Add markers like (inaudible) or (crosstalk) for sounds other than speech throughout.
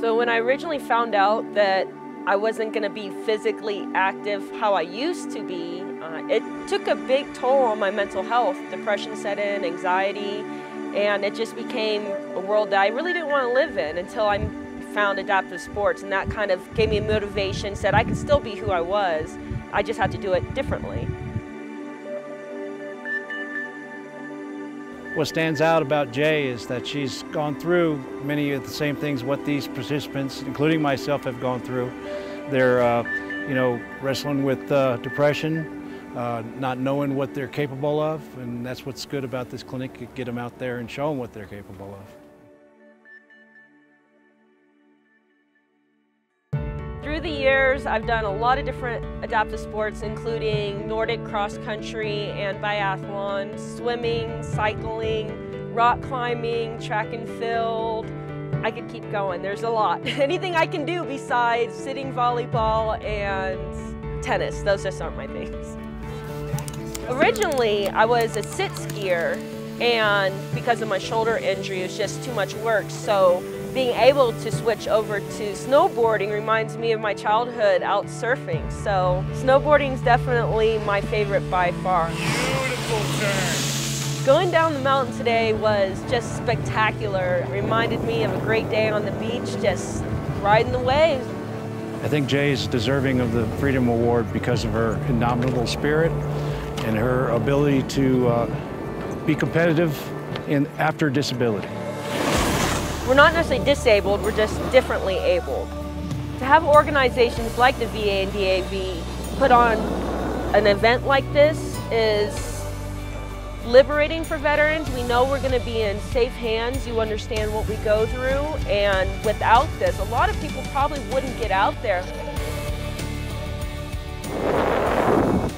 So when I originally found out that I wasn't going to be physically active how I used to be, uh, it took a big toll on my mental health. Depression set in, anxiety, and it just became a world that I really didn't want to live in until I found adaptive sports, and that kind of gave me motivation, said I could still be who I was, I just had to do it differently. What stands out about Jay is that she's gone through many of the same things what these participants, including myself, have gone through. They're, uh, you know, wrestling with uh, depression, uh, not knowing what they're capable of, and that's what's good about this clinic, get them out there and show them what they're capable of. Through the years, I've done a lot of different adaptive sports, including Nordic cross country and biathlon, swimming, cycling, rock climbing, track and field. I could keep going, there's a lot. (laughs) Anything I can do besides sitting volleyball and tennis, those just aren't my things. Originally, I was a sit skier and because of my shoulder injury, it was just too much work. So being able to switch over to snowboarding reminds me of my childhood out surfing. So snowboarding is definitely my favorite by far. Beautiful turn. Going down the mountain today was just spectacular. It reminded me of a great day on the beach, just riding the waves. I think Jay is deserving of the Freedom Award because of her indomitable spirit and her ability to uh, be competitive in, after disability. We're not necessarily disabled, we're just differently able. To have organizations like the VA and DAV put on an event like this is liberating for veterans. We know we're going to be in safe hands. You understand what we go through. And without this, a lot of people probably wouldn't get out there.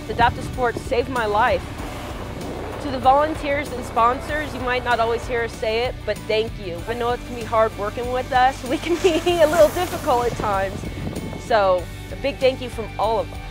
Adaptive Sports saved my life. To the volunteers and sponsors, you might not always hear us say it, but thank you. I know it can be hard working with us. (laughs) We can be a little difficult at times. So a big thank you from all of us.